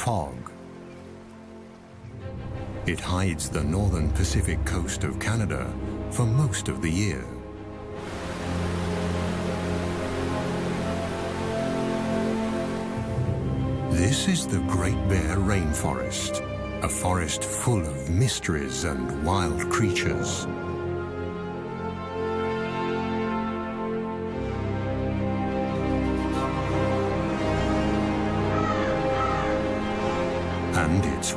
fog. It hides the northern Pacific coast of Canada for most of the year. This is the Great Bear Rainforest, a forest full of mysteries and wild creatures.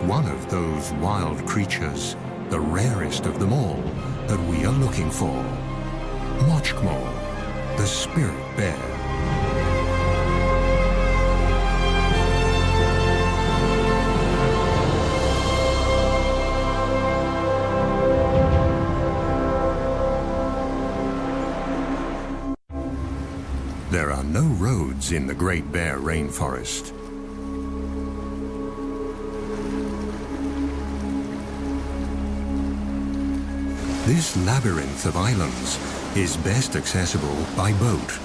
One of those wild creatures, the rarest of them all, that we are looking for. Moksgm'ol, the spirit bear. There are no roads in the Great Bear Rainforest. This labyrinth of islands is best accessible by boat.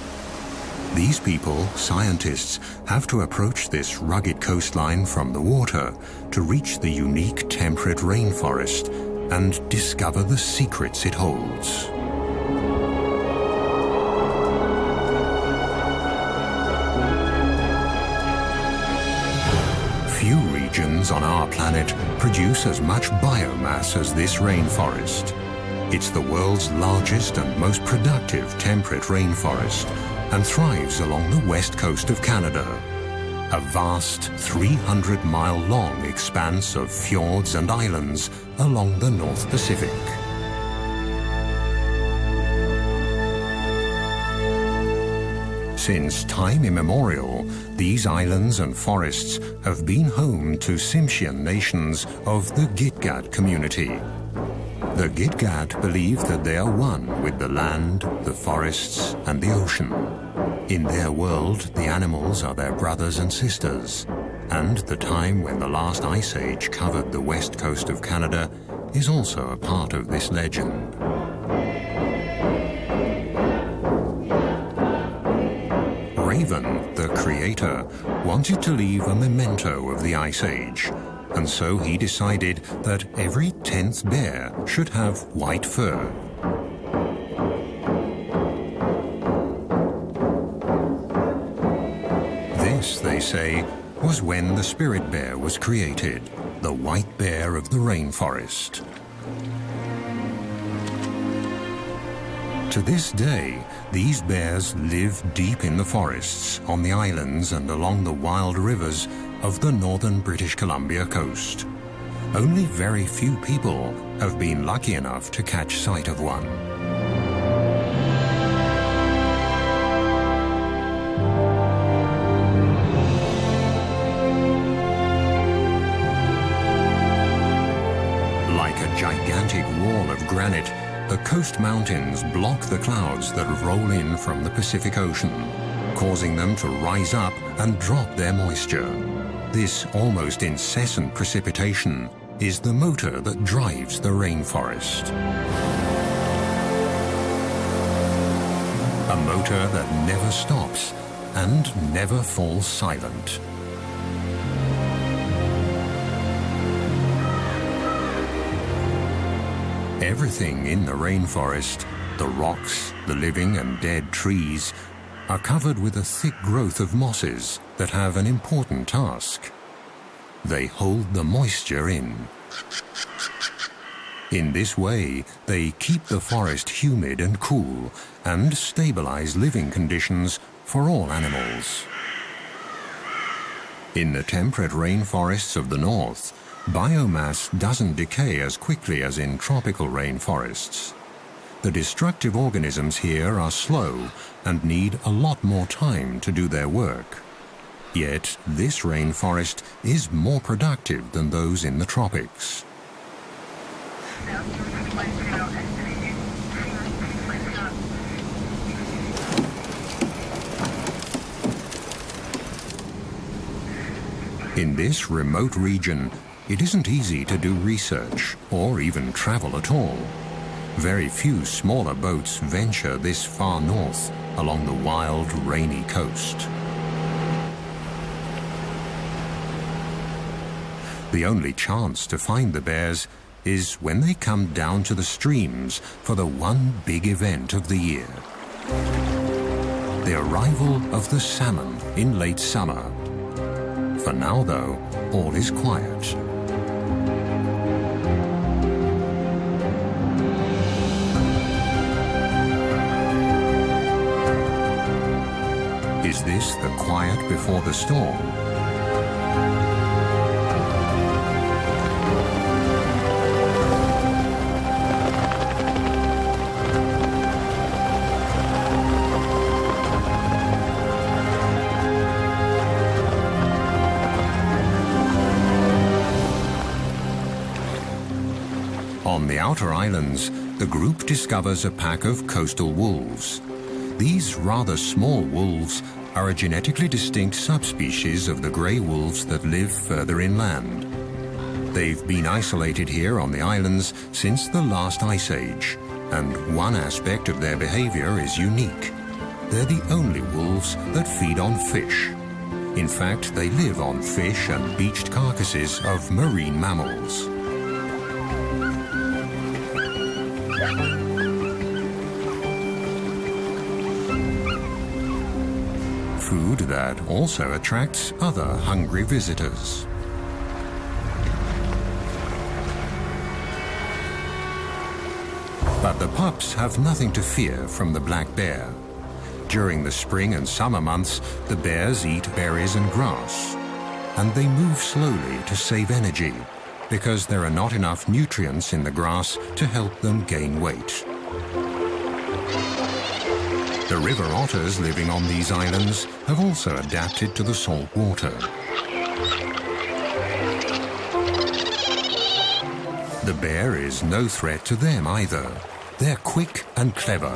These people, scientists, have to approach this rugged coastline from the water to reach the unique temperate rainforest and discover the secrets it holds. Few regions on our planet produce as much biomass as this rainforest. It's the world's largest and most productive temperate rainforest and thrives along the west coast of Canada. A vast 300 mile long expanse of fjords and islands along the North Pacific. Since time immemorial, these islands and forests have been home to Tsimshian nations of the Gitga'at community. The Gitga'at believe that they are one with the land, the forests, and the ocean. In their world, the animals are their brothers and sisters, and the time when the last ice age covered the west coast of Canada is also a part of this legend. Raven, the creator, wanted to leave a memento of the Ice Age, and so he decided that every tenth bear should have white fur. This, they say, was when the spirit bear was created, the white bear of the rainforest. To this day, these bears live deep in the forests, on the islands and along the wild rivers of the northern British Columbia coast. Only very few people have been lucky enough to catch sight of one. Like a gigantic wall of granite, the coast mountains block the clouds that roll in from the Pacific Ocean, causing them to rise up and drop their moisture. This almost incessant precipitation is the motor that drives the rainforest. A motor that never stops and never falls silent. Everything in the rainforest, the rocks, the living and dead trees, are covered with a thick growth of mosses that have an important task. They hold the moisture in. In this way, they keep the forest humid and cool and stabilize living conditions for all animals. In the temperate rainforests of the north, biomass doesn't decay as quickly as in tropical rainforests. The destructive organisms here are slow and need a lot more time to do their work. Yet this rainforest is more productive than those in the tropics. In this remote region, it isn't easy to do research or even travel at all. Very few smaller boats venture this far north along the wild, rainy coast. The only chance to find the bears is when they come down to the streams for the one big event of the year. The arrival of the salmon in late summer. For now, though, all is quiet. Quiet before the storm? On the outer islands, the group discovers a pack of coastal wolves. These rather small wolves are a genetically distinct subspecies of the grey wolves that live further inland. They've been isolated here on the islands since the last ice age, and one aspect of their behavior is unique. They're the only wolves that feed on fish. In fact, they live on fish and beached carcasses of marine mammals. Also attracts other hungry visitors. But the pups have nothing to fear from the black bear. During the spring and summer months, the bears eat berries and grass. And they move slowly to save energy because there are not enough nutrients in the grass to help them gain weight. The river otters living on these islands have also adapted to the salt water. The bear is no threat to them either. They're quick and clever.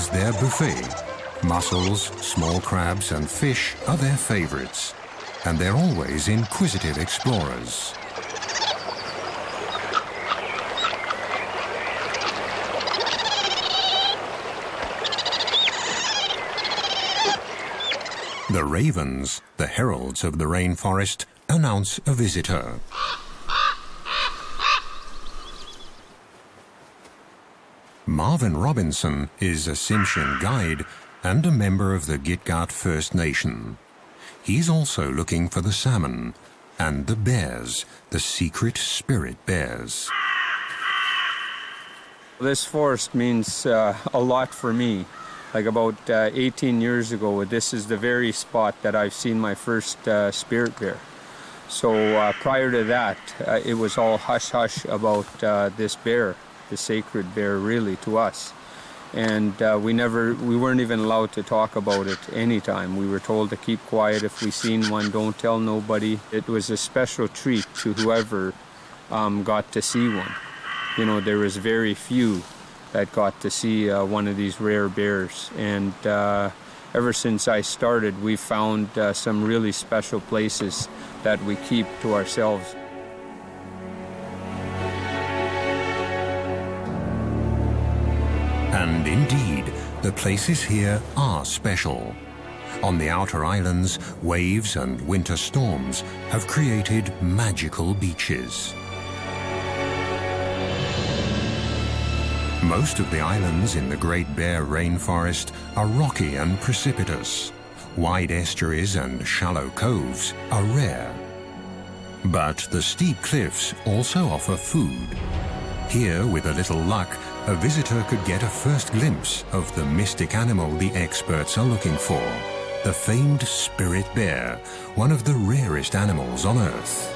Is their buffet. Mussels, small crabs and fish are their favorites. And they're always inquisitive explorers. The ravens, the heralds of the rainforest, announce a visitor. Marvin Robinson is a Tsimshian guide and a member of the Gitga'at First Nation. He's also looking for the salmon and the bears, the secret spirit bears. This forest means uh, a lot for me. Like about uh, 18 years ago, this is the very spot that I've seen my first uh, spirit bear. So uh, prior to that, uh, it was all hush hush about uh, this bear, the sacred bear, really to us. And uh, we never, we weren't even allowed to talk about it anytime. We were told to keep quiet if we seen one, don't tell nobody. It was a special treat to whoever um, got to see one. You know, there was very few that got to see uh, one of these rare bears. And uh, ever since I started, we've found uh, some really special places that we keep to ourselves. And indeed, the places here are special. On the outer islands, waves and winter storms have created magical beaches. Most of the islands in the Great Bear Rainforest are rocky and precipitous. Wide estuaries and shallow coves are rare. But the steep cliffs also offer food. Here, with a little luck, a visitor could get a first glimpse of the mystic animal the experts are looking for the famed spirit bear, one of the rarest animals on Earth.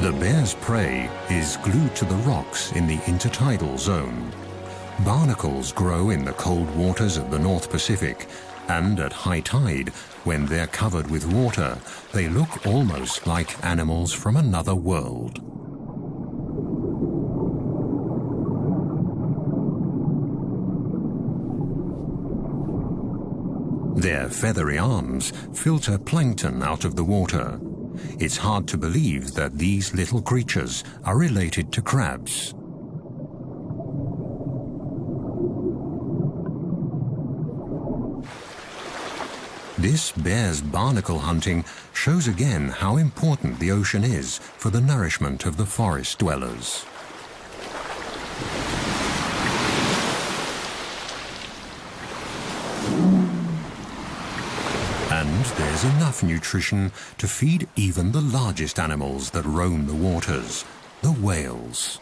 The bear's prey is glued to the rocks in the intertidal zone. Barnacles grow in the cold waters of the North Pacific, and at high tide, when they're covered with water, they look almost like animals from another world. Their feathery arms filter plankton out of the water. It's hard to believe that these little creatures are related to crabs. This bear's barnacle hunting shows again how important the ocean is for the nourishment of the forest dwellers. And there's enough nutrition to feed even the largest animals that roam the waters, the whales.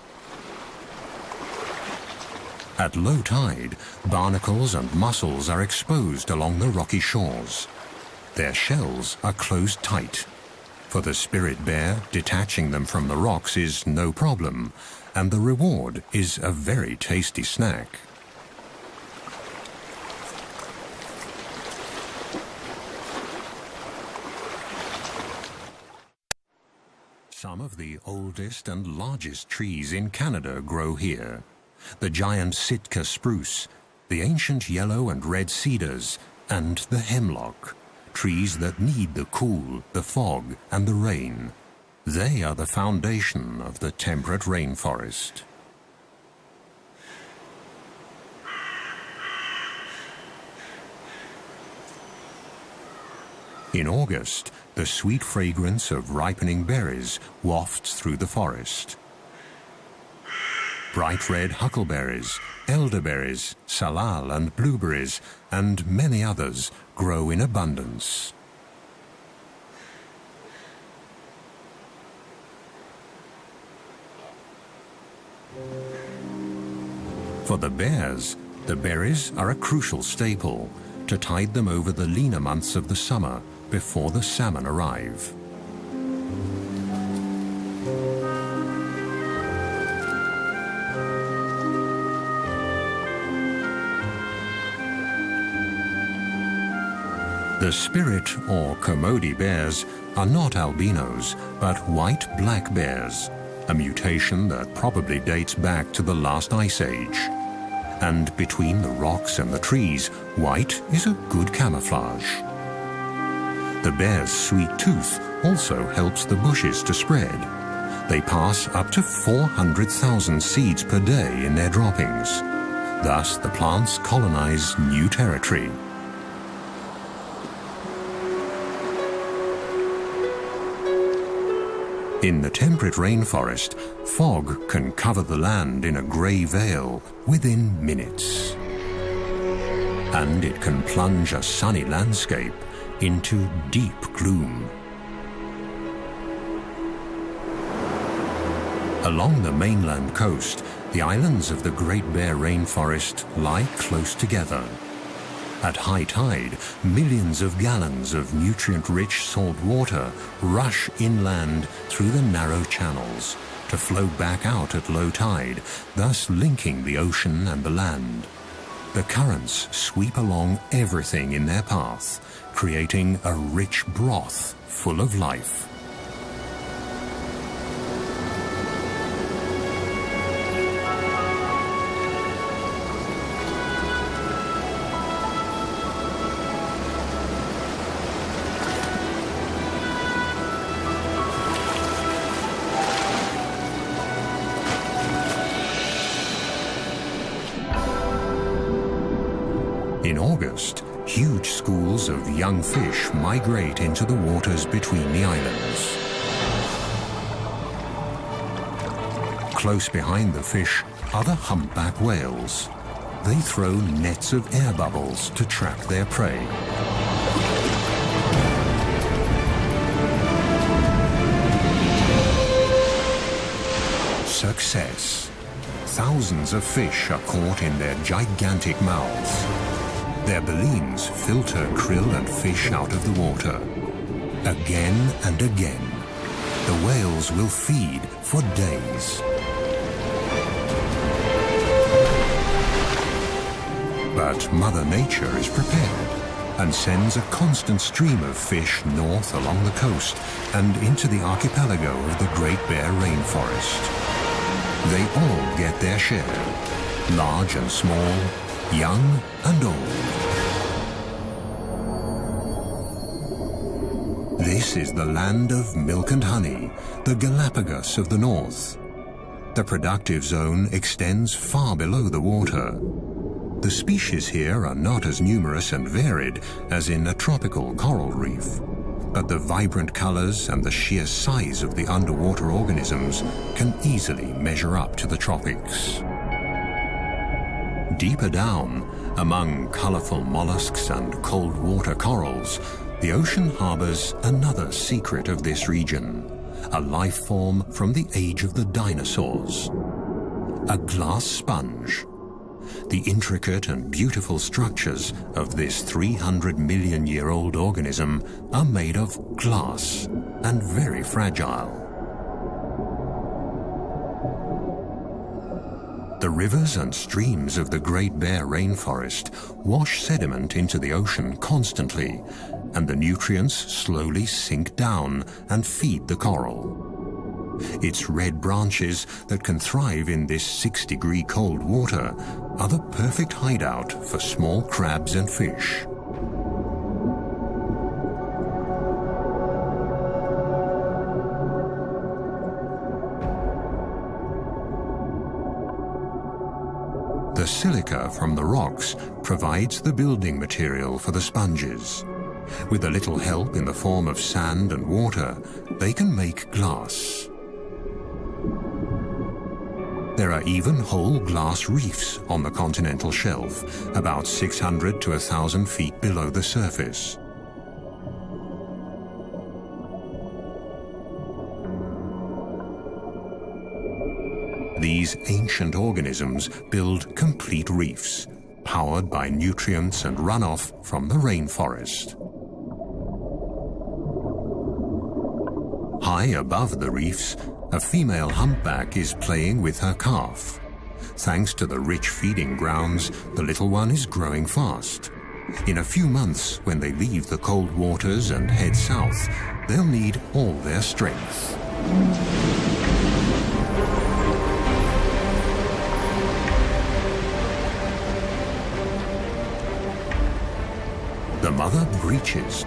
At low tide, barnacles and mussels are exposed along the rocky shores. Their shells are closed tight. For the spirit bear, detaching them from the rocks is no problem, and the reward is a very tasty snack. Some of the oldest and largest trees in Canada grow here the giant Sitka spruce, the ancient yellow and red cedars, and the hemlock, trees that need the cool, the fog, and the rain. They are the foundation of the temperate rainforest. In August, the sweet fragrance of ripening berries wafts through the forest bright red huckleberries, elderberries, salal and blueberries, and many others grow in abundance. For the bears, the berries are a crucial staple to tide them over the leaner months of the summer before the salmon arrive. The spirit or Kermode bears are not albinos, but white black bears, a mutation that probably dates back to the last ice age. And between the rocks and the trees, white is a good camouflage. The bear's sweet tooth also helps the bushes to spread. They pass up to 400,000 seeds per day in their droppings. Thus, the plants colonize new territory. In the temperate rainforest, fog can cover the land in a grey veil within minutes. And it can plunge a sunny landscape into deep gloom. Along the mainland coast, the islands of the Great Bear Rainforest lie close together. At high tide, millions of gallons of nutrient-rich salt water rush inland through the narrow channels to flow back out at low tide, thus linking the ocean and the land. The currents sweep along everything in their path, creating a rich broth full of life. August, huge schools of young fish migrate into the waters between the islands. Close behind the fish are the humpback whales. They throw nets of air bubbles to trap their prey. Success. Thousands of fish are caught in their gigantic mouths. Their baleens filter krill and fish out of the water. Again and again, the whales will feed for days. But Mother Nature is prepared and sends a constant stream of fish north along the coast and into the archipelago of the Great Bear Rainforest. They all get their share, large and small, young and old. This is the land of milk and honey, the Galapagos of the north. The productive zone extends far below the water. The species here are not as numerous and varied as in a tropical coral reef, but the vibrant colors and the sheer size of the underwater organisms can easily measure up to the tropics. Deeper down, among colorful mollusks and cold water corals, the ocean harbors another secret of this region, a life form from the age of the dinosaurs. A glass sponge. The intricate and beautiful structures of this 300 million year old organism are made of glass and very fragile. The rivers and streams of the Great Bear Rainforest wash sediment into the ocean constantly, and the nutrients slowly sink down and feed the coral. Its red branches that can thrive in this 6 degree cold water are the perfect hideout for small crabs and fish. The silica from the rocks provides the building material for the sponges. With a little help in the form of sand and water, they can make glass. There are even whole glass reefs on the continental shelf, about 600 to 1,000 feet below the surface. These ancient organisms build complete reefs, powered by nutrients and runoff from the rainforest. High above the reefs, a female humpback is playing with her calf. Thanks to the rich feeding grounds, the little one is growing fast. In a few months, when they leave the cold waters and head south, they'll need all their strength. The mother breaches,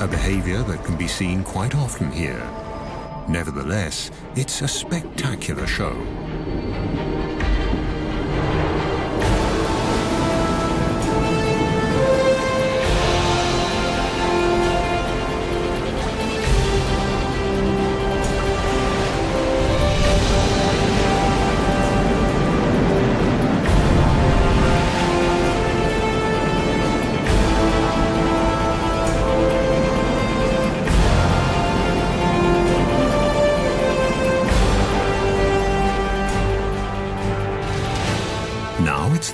a behavior that can be seen quite often here. Nevertheless, it's a spectacular show.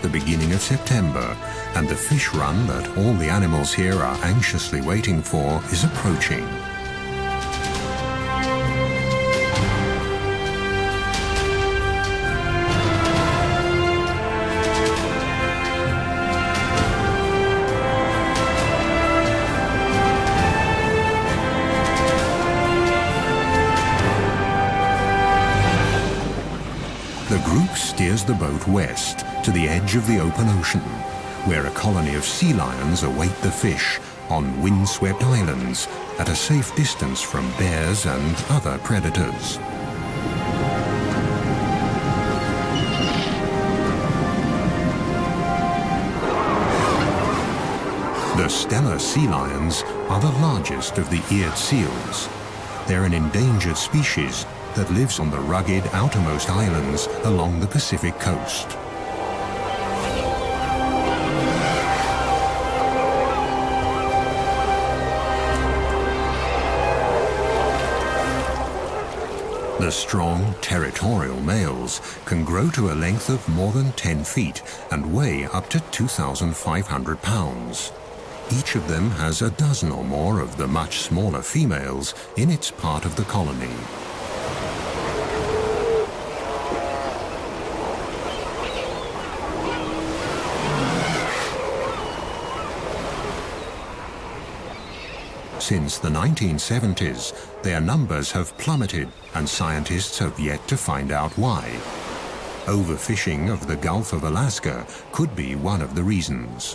The beginning of September, and the fish run that all the animals here are anxiously waiting for is approaching. The group steers the boat west to the edge of the open ocean, where a colony of sea lions await the fish on windswept islands at a safe distance from bears and other predators. The Steller sea lions are the largest of the eared seals. They're an endangered species that lives on the rugged outermost islands along the Pacific coast. The strong, territorial males can grow to a length of more than 10 feet and weigh up to 2,500 pounds. Each of them has a dozen or more of the much smaller females in its part of the colony. since the 1970s, their numbers have plummeted and scientists have yet to find out why. Overfishing of the Gulf of Alaska could be one of the reasons.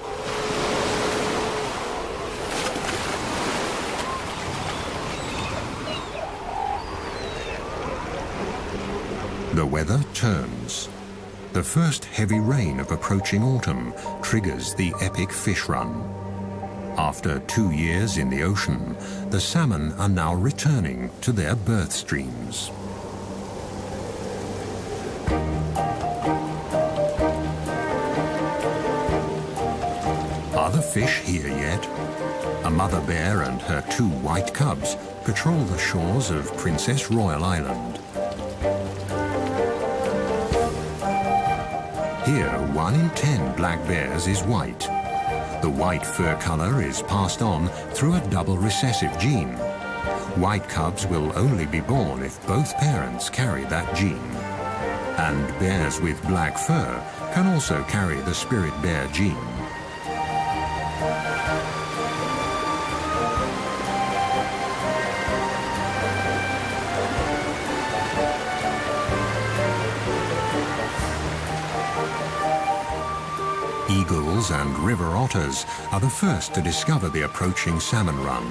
The weather turns. The first heavy rain of approaching autumn triggers the epic fish run. After two years in the ocean, the salmon are now returning to their birth streams. Are the fish here yet? A mother bear and her two white cubs patrol the shores of Princess Royal Island. Here, one in ten black bears is white. The white fur color is passed on through a double recessive gene. White cubs will only be born if both parents carry that gene. And bears with black fur can also carry the spirit bear gene. Eagles and river otters are the first to discover the approaching salmon run,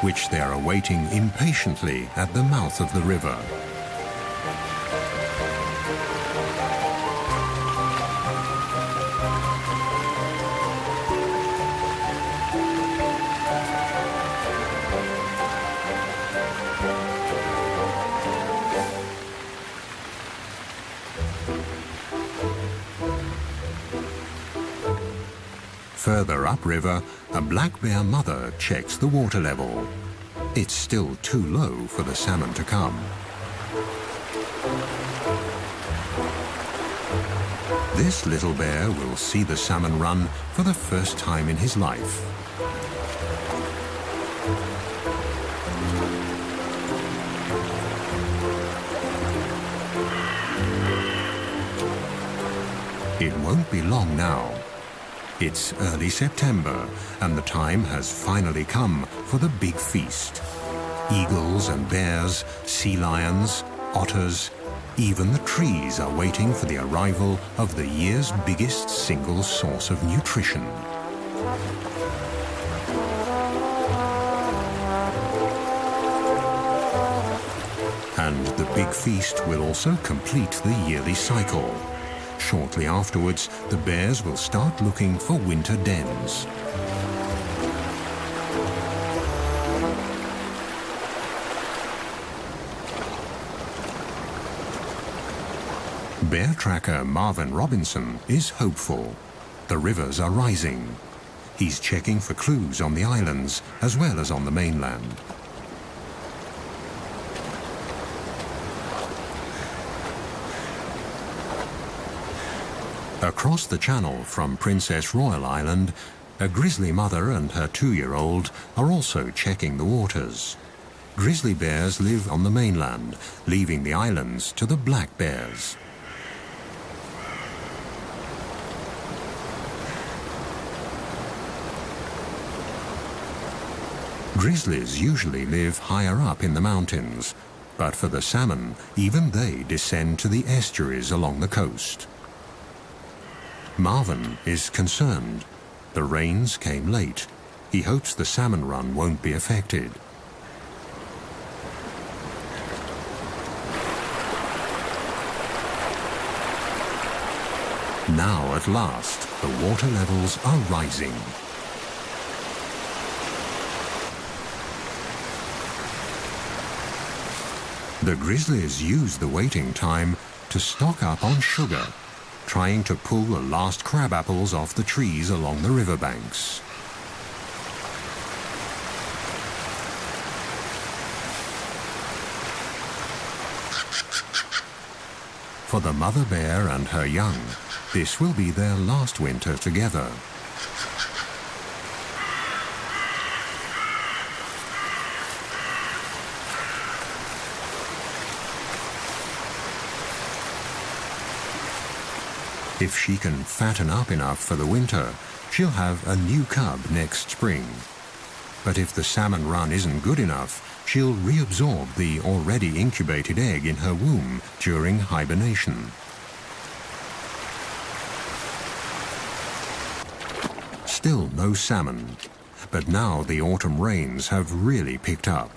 which they are awaiting impatiently at the mouth of the river. Upriver, a black bear mother checks the water level. It's still too low for the salmon to come. This little bear will see the salmon run for the first time in his life. It won't be long now. It's early September, and the time has finally come for the big feast. Eagles and bears, sea lions, otters, even the trees are waiting for the arrival of the year's biggest single source of nutrition. And the big feast will also complete the yearly cycle. Shortly afterwards, the bears will start looking for winter dens. Bear tracker Marvin Robinson is hopeful. The rivers are rising. He's checking for clues on the islands as well as on the mainland. Across the channel from Princess Royal Island, a grizzly mother and her two-year-old are also checking the waters. Grizzly bears live on the mainland, leaving the islands to the black bears. Grizzlies usually live higher up in the mountains, but for the salmon, even they descend to the estuaries along the coast. Marvin is concerned. The rains came late. He hopes the salmon run won't be affected. Now, at last, the water levels are rising. The grizzlies use the waiting time to stock up on sugar trying to pull the last crab apples off the trees along the riverbanks. For the mother bear and her young, this will be their last winter together. If she can fatten up enough for the winter, she'll have a new cub next spring. But if the salmon run isn't good enough, she'll reabsorb the already incubated egg in her womb during hibernation. Still no salmon, but now the autumn rains have really picked up.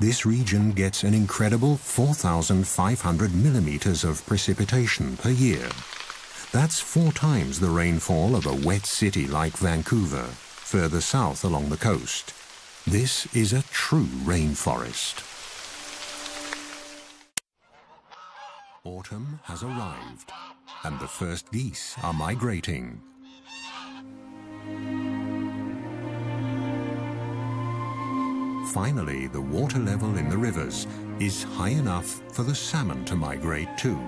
this region gets an incredible 4,500 millimeters of precipitation per year. That's four times the rainfall of a wet city like Vancouver, further south along the coast. This is a true rainforest. Autumn has arrived, and the first geese are migrating. Finally, the water level in the rivers is high enough for the salmon to migrate too.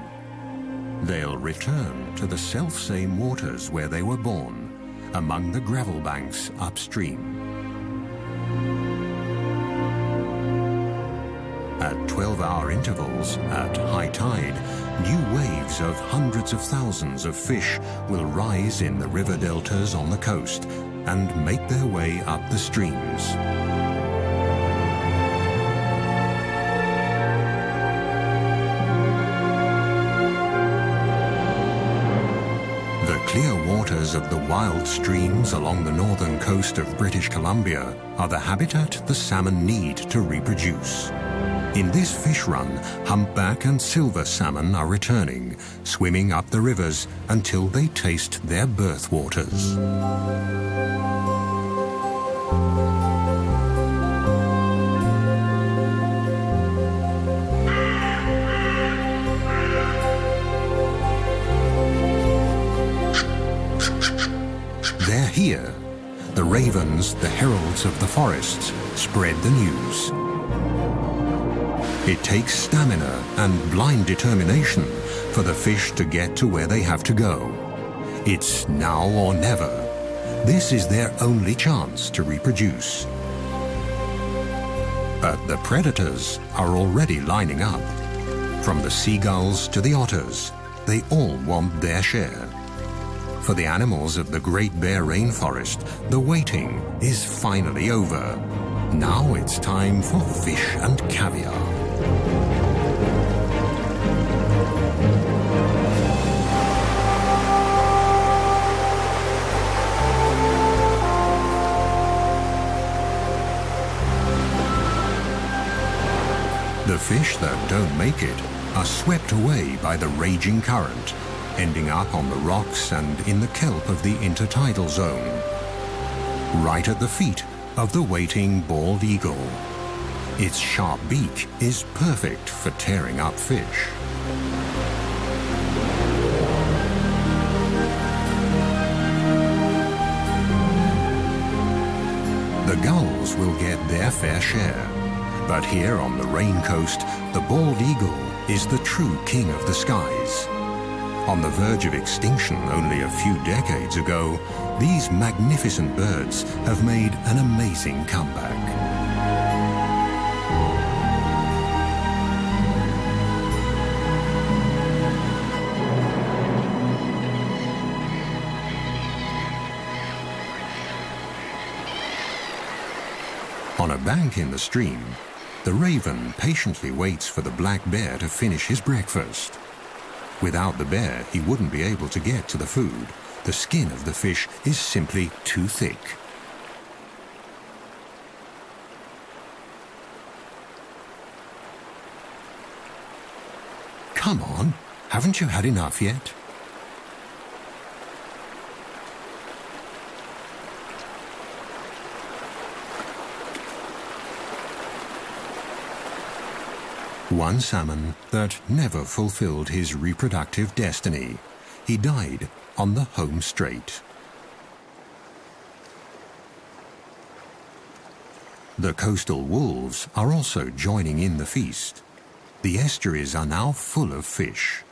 They'll return to the self-same waters where they were born, among the gravel banks upstream. At 12-hour intervals, at high tide, new waves of hundreds of thousands of fish will rise in the river deltas on the coast and make their way up the streams. Of the wild streams along the northern coast of British Columbia are the habitat the salmon need to reproduce. In this fish run, humpback and silver salmon are returning, swimming up the rivers until they taste their birth waters. Here, the ravens, the heralds of the forests, spread the news. It takes stamina and blind determination for the fish to get to where they have to go. It's now or never. This is their only chance to reproduce. But the predators are already lining up. From the seagulls to the otters, they all want their share. For the animals of the Great Bear Rainforest, the waiting is finally over. Now it's time for fish and caviar. The fish that don't make it are swept away by the raging current ending up on the rocks and in the kelp of the intertidal zone, right at the feet of the waiting bald eagle. Its sharp beak is perfect for tearing up fish. The gulls will get their fair share, but here on the Rain Coast, the bald eagle is the true king of the skies. On the verge of extinction only a few decades ago, these magnificent birds have made an amazing comeback. On a bank in the stream, the raven patiently waits for the black bear to finish his breakfast. Without the bear, he wouldn't be able to get to the food. The skin of the fish is simply too thick. Come on, haven't you had enough yet? One salmon that never fulfilled his reproductive destiny. He died on the home strait. The coastal wolves are also joining in the feast. The estuaries are now full of fish.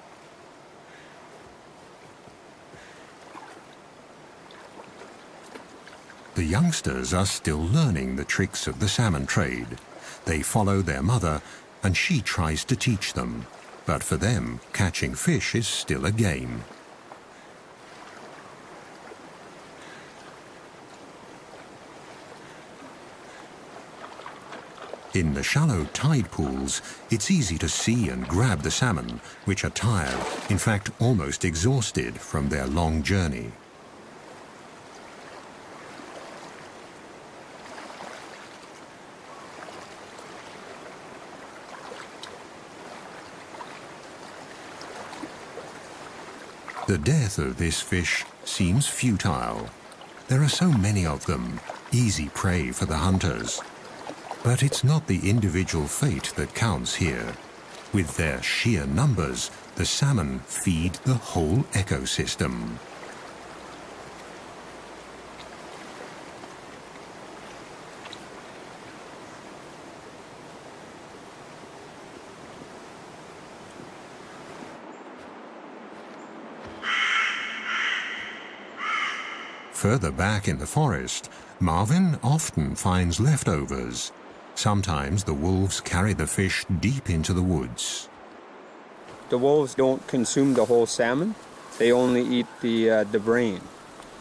The youngsters are still learning the tricks of the salmon trade. They follow their mother and she tries to teach them. But for them, catching fish is still a game. In the shallow tide pools, it's easy to see and grab the salmon, which are tired, in fact almost exhausted from their long journey. The death of this fish seems futile. There are so many of them, easy prey for the hunters. But it's not the individual fate that counts here. With their sheer numbers, the salmon feed the whole ecosystem. Further back in the forest, Marvin often finds leftovers. Sometimes the wolves carry the fish deep into the woods. The wolves don't consume the whole salmon. They only eat the, uh, the brain.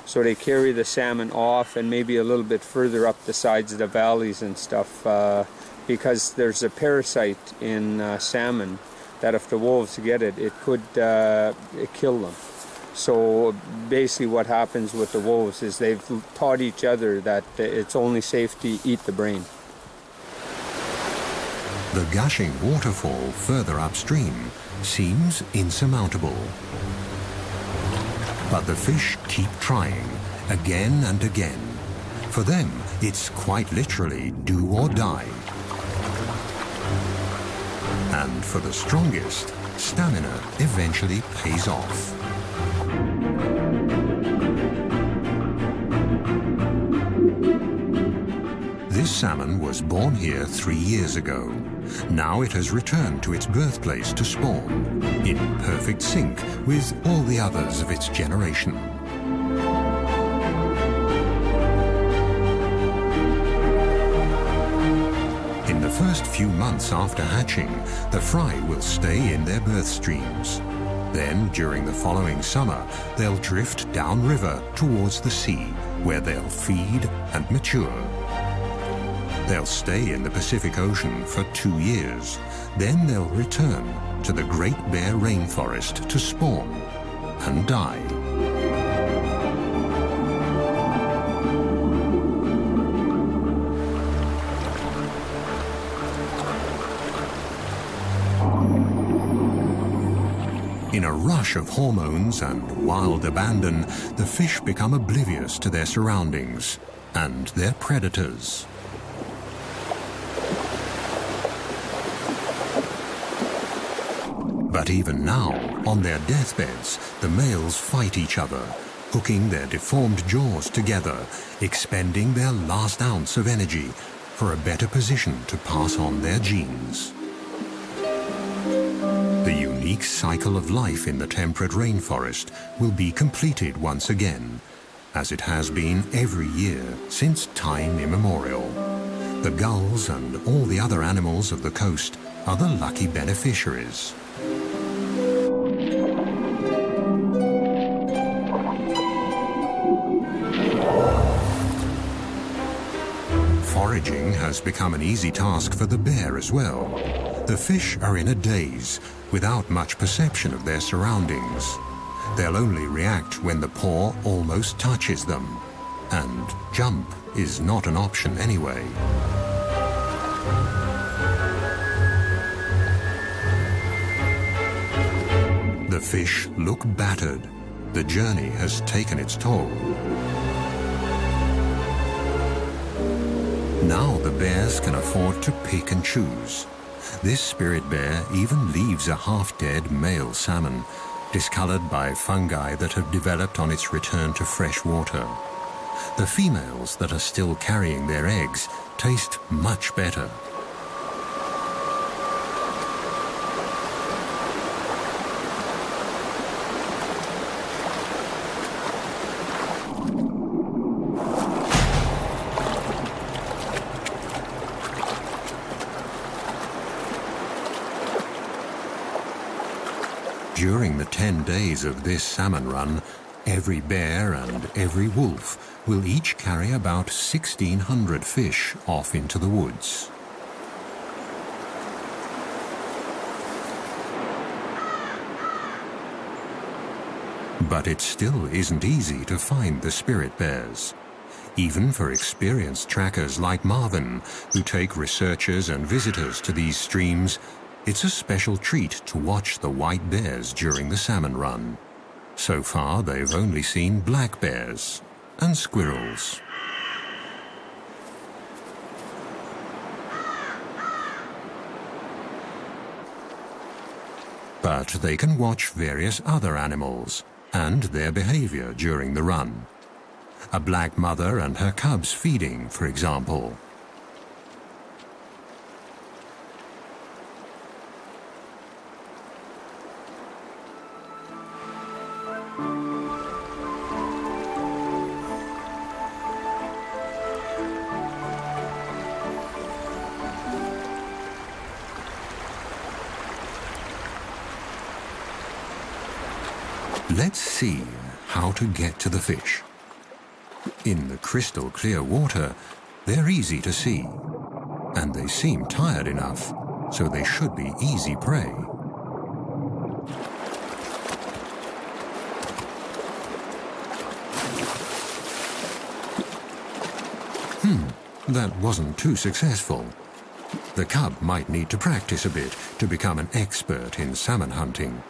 So they carry the salmon off and maybe a little bit further up the sides of the valleys and stuff uh, because there's a parasite in uh, salmon that if the wolves get it, it could uh, kill them. So basically, what happens with the wolves is they've taught each other that it's only safe to eat the brain. The gushing waterfall further upstream seems insurmountable. But the fish keep trying again and again. For them, it's quite literally do or die. And for the strongest, stamina eventually pays off. Salmon was born here three years ago. Now it has returned to its birthplace to spawn, in perfect sync with all the others of its generation. In the first few months after hatching, the fry will stay in their birth streams. Then, during the following summer, they'll drift downriver towards the sea, where they'll feed and mature. They'll stay in the Pacific Ocean for two years. Then they'll return to the Great Bear Rainforest to spawn and die. In a rush of hormones and wild abandon, the fish become oblivious to their surroundings and their predators. But even now, on their deathbeds, the males fight each other, hooking their deformed jaws together, expending their last ounce of energy for a better position to pass on their genes. The unique cycle of life in the temperate rainforest will be completed once again, as it has been every year since time immemorial. The gulls and all the other animals of the coast are the lucky beneficiaries. Foraging has become an easy task for the bear as well. The fish are in a daze, without much perception of their surroundings. They'll only react when the paw almost touches them. And jump is not an option anyway. The fish look battered. The journey has taken its toll. Now the bears can afford to pick and choose. This spirit bear even leaves a half-dead male salmon, discolored by fungi that have developed on its return to fresh water. The females that are still carrying their eggs taste much better. 10 days of this salmon run, every bear and every wolf will each carry about 1,600 fish off into the woods. But it still isn't easy to find the spirit bears. Even for experienced trackers like Marvin, who take researchers and visitors to these streams it's a special treat to watch the white bears during the salmon run. So far, they've only seen black bears and squirrels. But they can watch various other animals and their behavior during the run. A black mother and her cubs feeding, for example. Let's see how to get to the fish. In the crystal clear water, they're easy to see. And they seem tired enough, so they should be easy prey. Hmm, that wasn't too successful. The cub might need to practice a bit to become an expert in salmon hunting.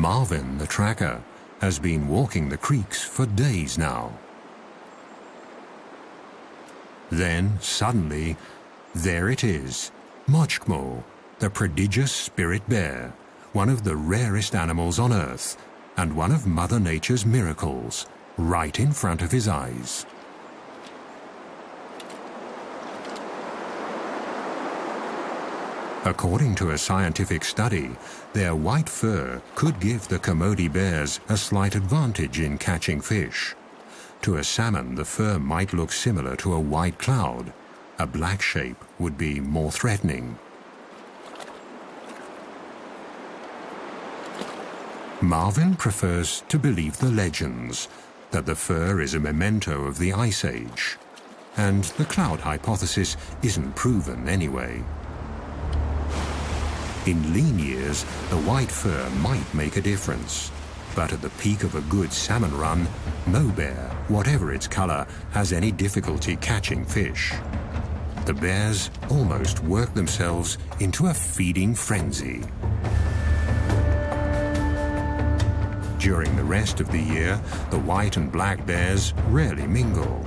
Marvin, the tracker, has been walking the creeks for days now. Then, suddenly, there it is, Moksgm'ol, the prodigious spirit bear, one of the rarest animals on Earth, and one of Mother Nature's miracles, right in front of his eyes. According to a scientific study, their white fur could give the Kermode bears a slight advantage in catching fish. To a salmon, the fur might look similar to a white cloud. A black shape would be more threatening. Marvin prefers to believe the legends, that the fur is a memento of the Ice Age. And the cloud hypothesis isn't proven anyway. In lean years, the white fur might make a difference. But at the peak of a good salmon run, no bear, whatever its color, has any difficulty catching fish. The bears almost work themselves into a feeding frenzy. During the rest of the year, the white and black bears rarely mingle.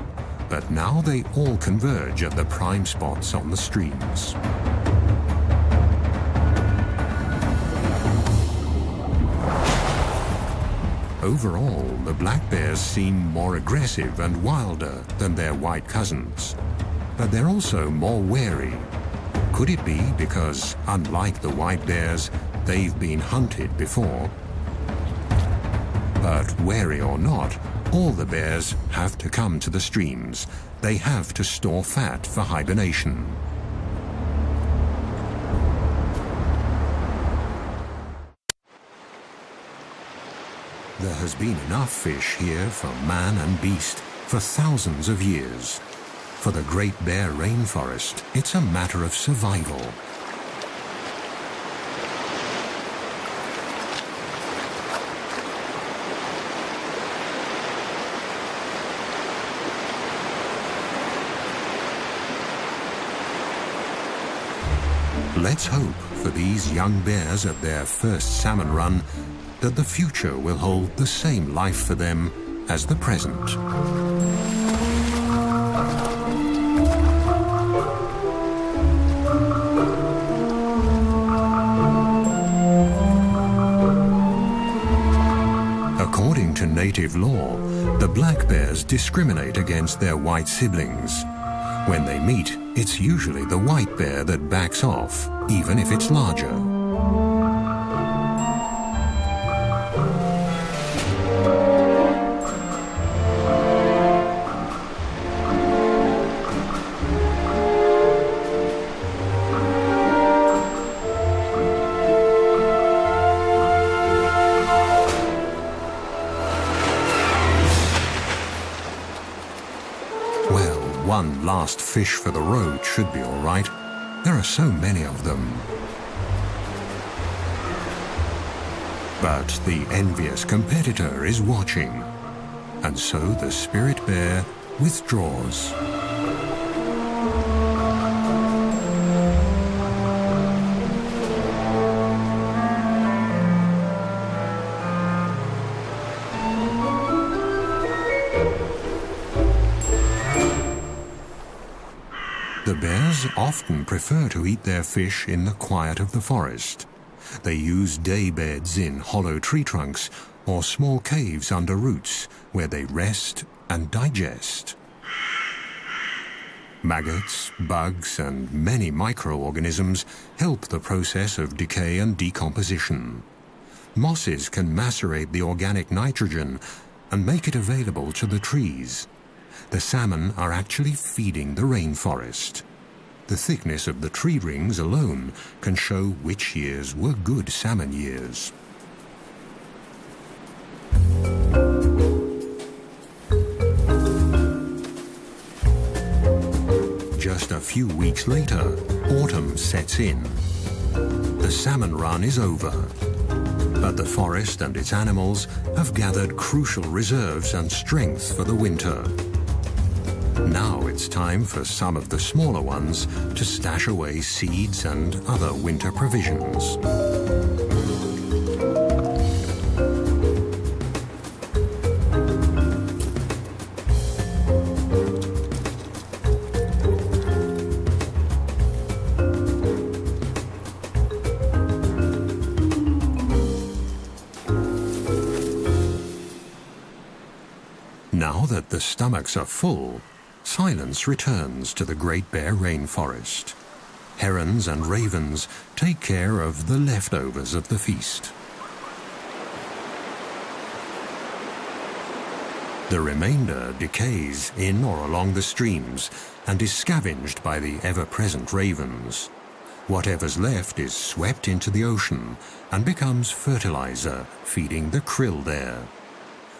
But now they all converge at the prime spots on the streams. Overall, the black bears seem more aggressive and wilder than their white cousins. But they're also more wary. Could it be because, unlike the white bears, they've been hunted before? But wary or not, all the bears have to come to the streams. They have to store fat for hibernation. There has been enough fish here for man and beast for thousands of years. For the Great Bear Rainforest, it's a matter of survival. Let's hope for these young bears at their first salmon run that the future will hold the same life for them as the present. According to native law, the black bears discriminate against their white siblings. When they meet, it's usually the white bear that backs off, even if it's larger. Fish for the road should be all right. There are so many of them. But the envious competitor is watching. And so the spirit bear withdraws. Often prefer to eat their fish in the quiet of the forest. They use day beds in hollow tree trunks or small caves under roots where they rest and digest. Maggots, bugs, and many microorganisms help the process of decay and decomposition. Mosses can macerate the organic nitrogen and make it available to the trees. The salmon are actually feeding the rainforest. The thickness of the tree rings alone can show which years were good salmon years. Just a few weeks later, autumn sets in. The salmon run is over, but the forest and its animals have gathered crucial reserves and strength for the winter. Now it's time for some of the smaller ones to stash away seeds and other winter provisions. Now that the stomachs are full, silence returns to the Great Bear Rainforest. Herons and ravens take care of the leftovers of the feast. The remainder decays in or along the streams and is scavenged by the ever-present ravens. Whatever's left is swept into the ocean and becomes fertilizer, feeding the krill there.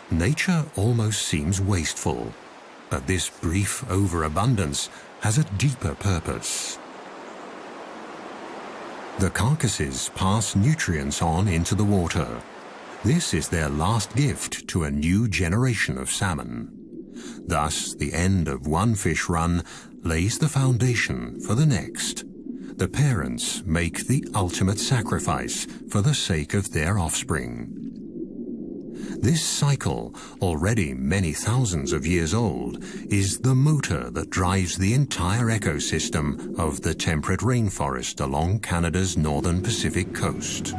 Nature almost seems wasteful, but this brief overabundance has a deeper purpose. The carcasses pass nutrients on into the water. This is their last gift to a new generation of salmon. Thus, the end of one fish run lays the foundation for the next. The parents make the ultimate sacrifice for the sake of their offspring. This cycle, already many thousands of years old, is the motor that drives the entire ecosystem of the temperate rainforest along Canada's northern Pacific coast.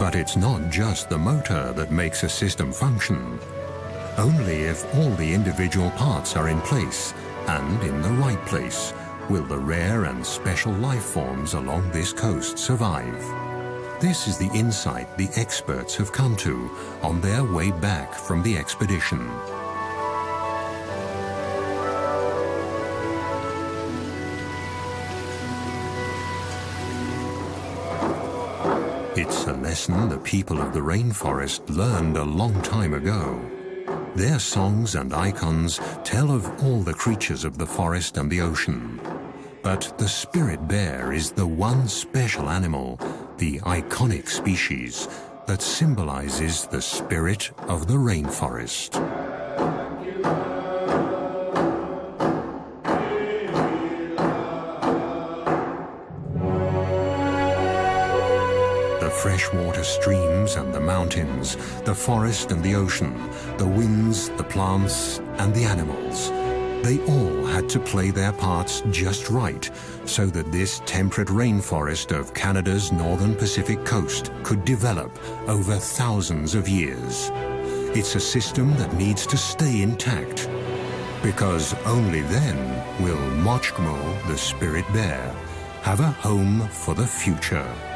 But it's not just the motor that makes a system function. Only if all the individual parts are in place and in the right place will the rare and special life forms along this coast survive. This is the insight the experts have come to on their way back from the expedition. It's a lesson the people of the rainforest learned a long time ago. Their songs and icons tell of all the creatures of the forest and the ocean. But the spirit bear is the one special animal the iconic species that symbolizes the spirit of the rainforest. The freshwater streams and the mountains, the forest and the ocean, the winds, the plants and the animals they all had to play their parts just right so that this temperate rainforest of Canada's northern Pacific coast could develop over thousands of years. It's a system that needs to stay intact because only then will Moksgm'ol, the spirit bear, have a home for the future.